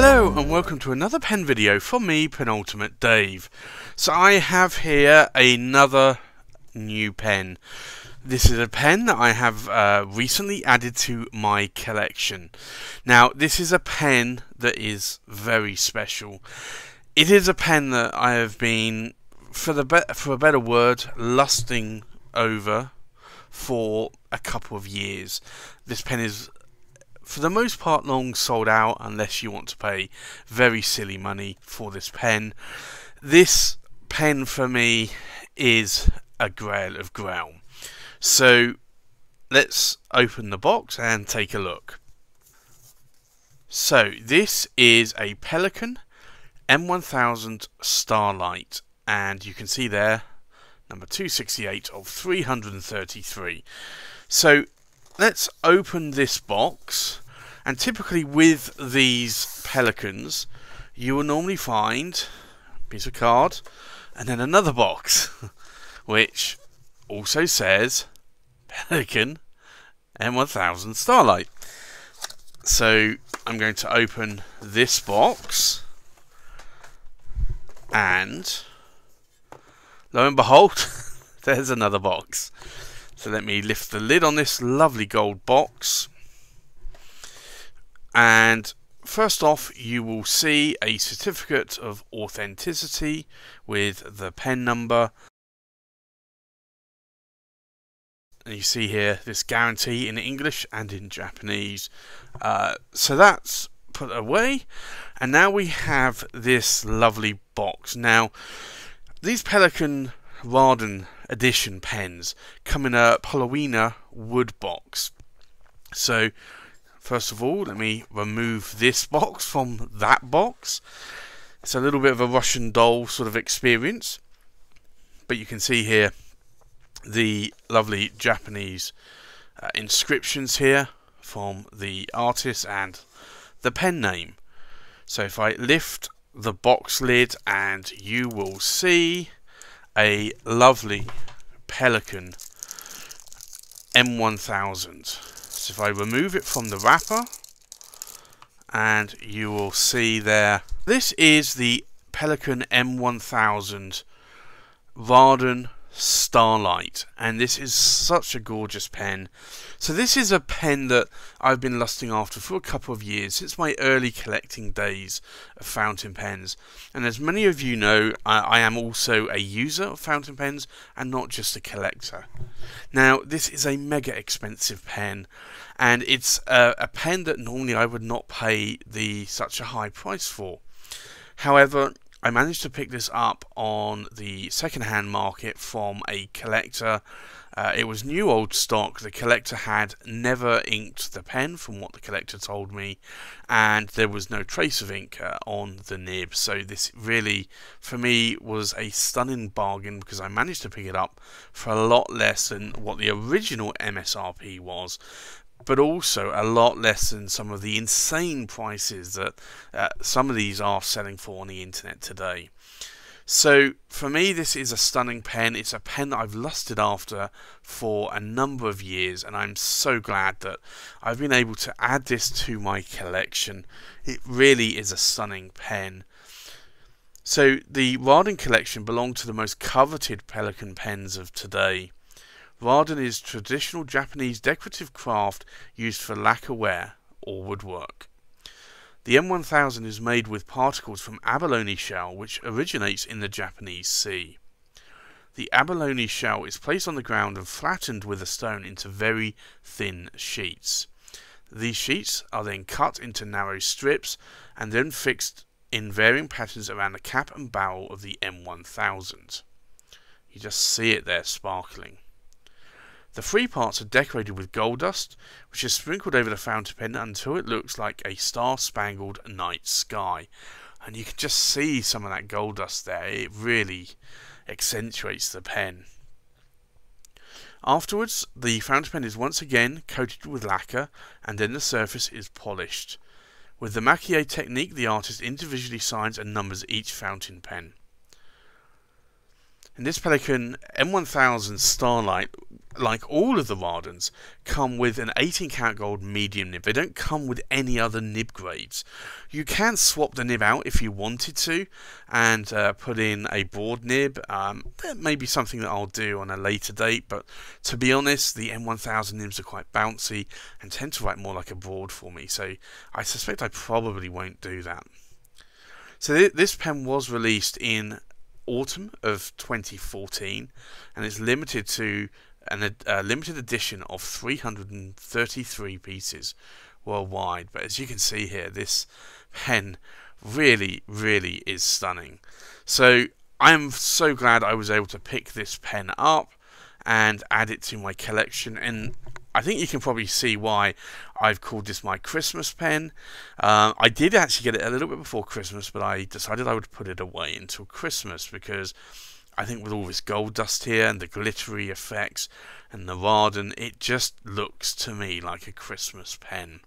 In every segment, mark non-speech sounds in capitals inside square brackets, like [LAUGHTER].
Hello and welcome to another pen video from me, Penultimate Dave. So I have here another new pen. This is a pen that I have uh, recently added to my collection. Now this is a pen that is very special. It is a pen that I have been, for the for a better word, lusting over for a couple of years. This pen is for the most part long sold out unless you want to pay very silly money for this pen. This pen for me is a grail of grail. So let's open the box and take a look. So this is a Pelikan M1000 Starlight and you can see there number 268 of 333. So let's open this box and typically with these Pelikans, you will normally find a piece of card and then another box [LAUGHS] which also says Pelikan M1000 Starlight. So I'm going to open this box and lo and behold [LAUGHS] there's another box so let me lift the lid on this lovely gold box. And first off, you will see a certificate of authenticity with the pen number. And you see here this guarantee in English and in Japanese. Uh, so that's put away. And now we have this lovely box. Now, these Pelikan Raden edition pens come in a Paulownia wood box. So, first of all, let me remove this box from that box. It's a little bit of a Russian doll sort of experience, but you can see here the lovely Japanese uh, inscriptions here from the artist and the pen name. So if I lift the box lid and you will see a lovely Pelikan M1000. So if I remove it from the wrapper, and you will see there, this is the Pelikan M1000 Raden Starlight and this is such a gorgeous pen. So this is a pen that I've been lusting after for a couple of years since my early collecting days of fountain pens and as many of you know I, I am also a user of fountain pens and not just a collector. Now this is a mega expensive pen and it's a, a pen that normally I would not pay the such a high price for. However, I managed to pick this up on the second-hand market from a collector. Uh, it was new old stock. The collector had never inked the pen, from what the collector told me, and there was no trace of ink uh, on the nib. So this really, for me, was a stunning bargain because I managed to pick it up for a lot less than what the original MSRP was but also a lot less than some of the insane prices that uh, some of these are selling for on the internet today. So for me, this is a stunning pen. It's a pen that I've lusted after for a number of years, and I'm so glad that I've been able to add this to my collection. It really is a stunning pen. So the Raden collection belonged to the most coveted Pelikan pens of today. Raden is traditional Japanese decorative craft used for lacquerware or woodwork. The M1000 is made with particles from abalone shell which originates in the Japanese Sea. The abalone shell is placed on the ground and flattened with a stone into very thin sheets. These sheets are then cut into narrow strips and then fixed in varying patterns around the cap and barrel of the M1000. You just see it there sparkling. The free parts are decorated with gold dust, which is sprinkled over the fountain pen until it looks like a star-spangled night sky. And you can just see some of that gold dust there. It really accentuates the pen. Afterwards, the fountain pen is once again coated with lacquer and then the surface is polished. With the maki-e technique, the artist individually signs and numbers each fountain pen. In this Pelikan M1000 Starlight like all of the Radens, come with an 18 karat gold medium nib. They don't come with any other nib grades. You can swap the nib out if you wanted to and uh, put in a broad nib. Um, that may be something that I'll do on a later date, but to be honest, the M1000 nibs are quite bouncy and tend to write more like a broad for me, so I suspect I probably won't do that. So th this pen was released in autumn of 2014 and it's limited to an, a uh, limited edition of 333 pieces worldwide. But as you can see here, this pen really, really is stunning. So I am so glad I was able to pick this pen up and add it to my collection. And I think you can probably see why I've called this my Christmas pen. Uh, I did actually get it a little bit before Christmas, but I decided I would put it away until Christmas because I think with all this gold dust here and the glittery effects and the Raden, it just looks to me like a Christmas pen.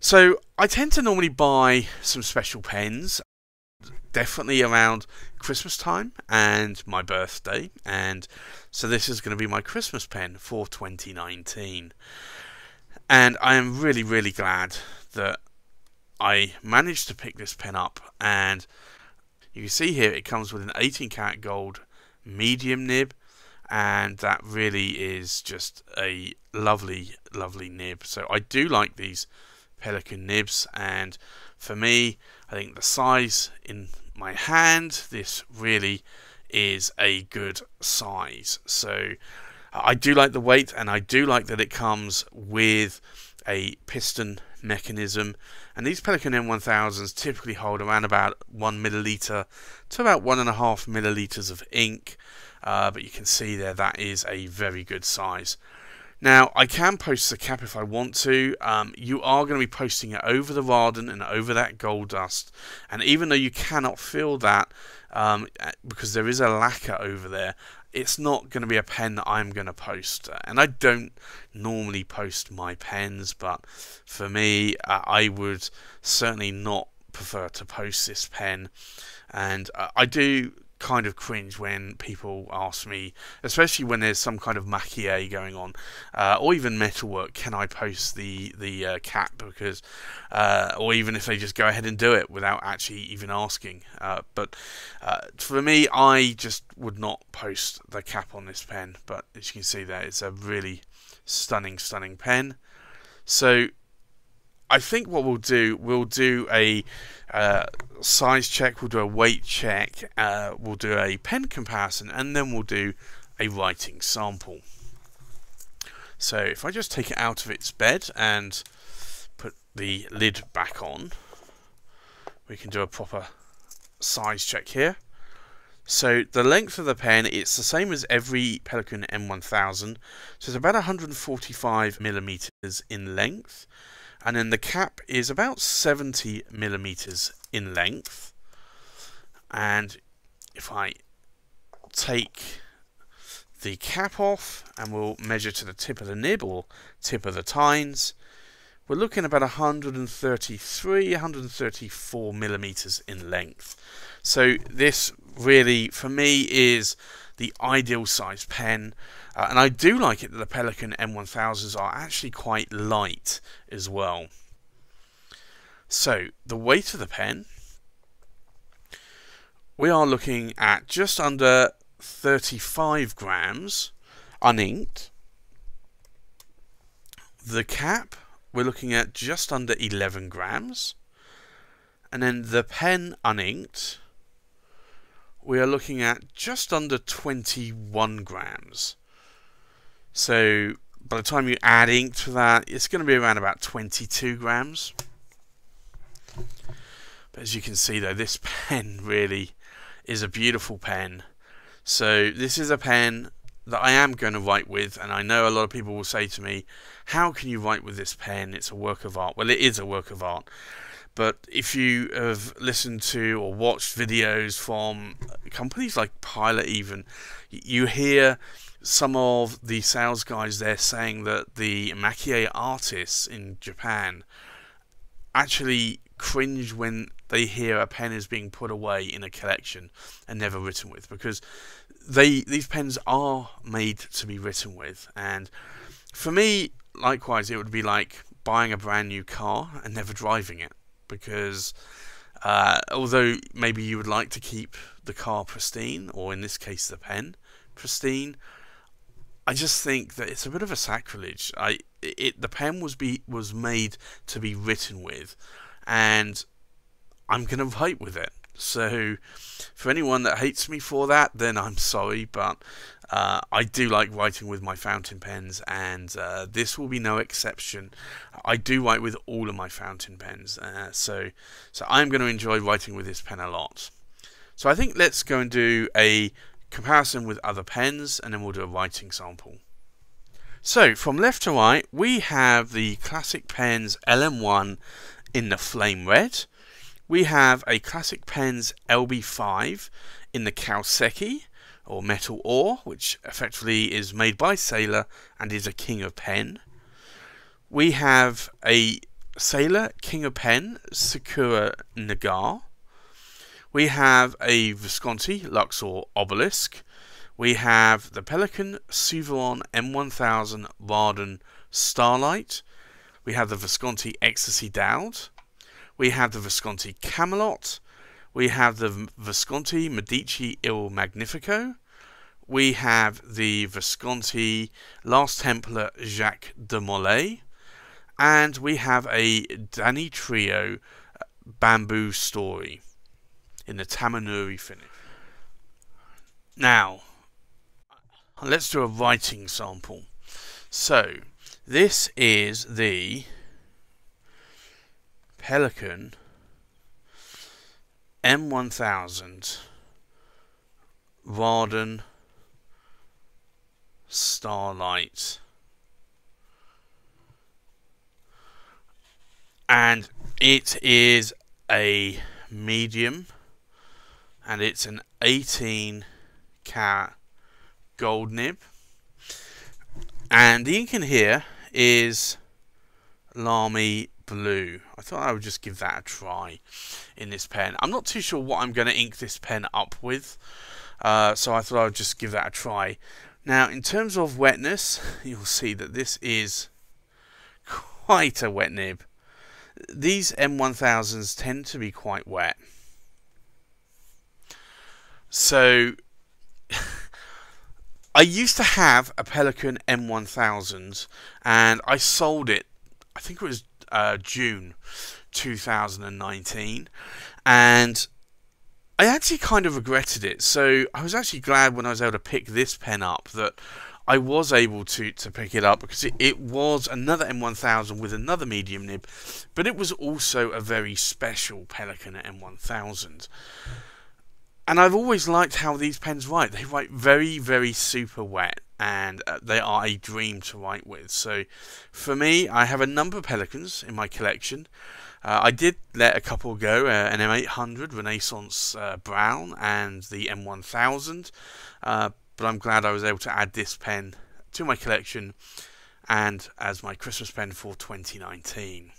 So I tend to normally buy some special pens, definitely around Christmas time and my birthday, and so this is going to be my Christmas pen for 2019. And I am really, really glad that I managed to pick this pen up. And you can see here it comes with an 18 karat gold medium nib. And that really is just a lovely lovely nib. So I do like these Pelikan nibs. And for me I think the size in my hand this really is a good size so I do like the weight and I do like that it comes with a piston mechanism. And these Pelikan M1000s typically hold around about 1 milliliter to about 1.5 milliliters of ink. Uh, but you can see there that is a very good size. Now, I can post the cap if I want to. Um, you are going to be posting it over the Raden and over that gold dust. And even though you cannot feel that, um, because there is a lacquer over there, it's not going to be a pen that I'm going to post. And I don't normally post my pens, but for me, uh, I would certainly not prefer to post this pen. And uh, I do kind of cringe when people ask me, especially when there's some kind of maki-e going on, uh, or even metalwork. Can I post the the uh, cap? Because, uh, or even if they just go ahead and do it without actually even asking. Uh, but uh, for me, I just would not post the cap on this pen. But as you can see there, it's a really stunning, stunning pen. So I think what we'll do, we'll do a uh, size check, we'll do a weight check, uh, we'll do a pen comparison, and then we'll do a writing sample. So if I just take it out of its bed and put the lid back on, we can do a proper size check here. So the length of the pen, it's the same as every Pelikan M1000, so it's about 145 millimeters in length and then the cap is about 70 millimeters in length. And if I take the cap off and we'll measure to the tip of the nib or tip of the tines we're looking about 133 134 millimeters in length. So this really for me is the ideal size pen uh, and I do like it that the Pelikan M1000s are actually quite light as well. So, the weight of the pen, we are looking at just under 35 grams uninked. The cap, we're looking at just under 11 grams. And then the pen uninked, we are looking at just under 21 grams. So by the time you add ink to that, it's going to be around about 22 grams. But as you can see though, this [LAUGHS] pen really is a beautiful pen. So this is a pen that I am going to write with, and I know a lot of people will say to me, how can you write with this pen? It's a work of art. Well, it is a work of art. But if you have listened to or watched videos from companies like Pilot, even, you hear some of the sales guys there saying that the maki-e artists in Japan actually cringe when they hear a pen is being put away in a collection and never written with because they these pens are made to be written with, and for me, likewise, it would be like buying a brand new car and never driving it because uh, although maybe you would like to keep the car pristine, or in this case the pen pristine, I just think that it's a bit of a sacrilege. I it the pen was be was made to be written with, and I'm gonna write with it. So, for anyone that hates me for that, then I'm sorry, but uh, I do like writing with my fountain pens, and uh, this will be no exception. I do write with all of my fountain pens, uh, so so I'm going to enjoy writing with this pen a lot. So I think let's go and do a comparison with other pens, and then we'll do a writing sample. So from left to right, we have the Classic Pens LM1 in the flame red we have a Classic Pens LB5 in the Kaiseki, or metal ore, which effectively is made by Sailor and is a king of pen. We have a Sailor King of Pen Sakura Nagar. We have a Visconti Luxor Obelisk. We have the Pelikan Souverän M1000 Raden Starlight. We have the Visconti Ecstasy Dowd. We have the Visconti Camelot. We have the Visconti Medici Il Magnifico. We have the Visconti Last Templar Jacques de Molay. And we have a Danitrio uh, bamboo story in the Tamenuri finish. Now, let's do a writing sample. So, this is the Pelikan M1000 Raden Starlight and it is a medium and it's an 18 carat gold nib and the ink in here is Lamy blue. I thought I would just give that a try in this pen. I'm not too sure what I'm going to ink this pen up with, uh, so I thought I would just give that a try. Now, in terms of wetness, you'll see that this is quite a wet nib. These M1000s tend to be quite wet. So, [LAUGHS] I used to have a Pelikan M1000 and I sold it, I think it was uh, June 2019, and I actually kind of regretted it. So I was actually glad when I was able to pick this pen up that I was able to, to pick it up because it, it was another M1000 with another medium nib, but it was also a very special Pelikan M1000. And I've always liked how these pens write. They write very, very super wet and uh, they are a dream to write with. So, for me, I have a number of Pelikans in my collection. Uh, I did let a couple go, uh, an M800 Renaissance uh, Brown and the M1000, uh, but I'm glad I was able to add this pen to my collection and as my Christmas pen for 2019.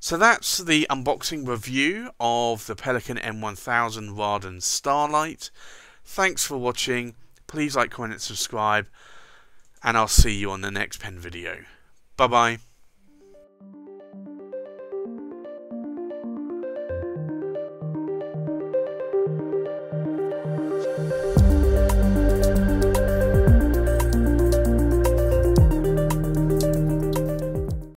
So that's the unboxing review of the Pelikan M1000 Raden Starlight. Thanks for watching. Please like, comment, and subscribe. And I'll see you on the next pen video. Bye bye.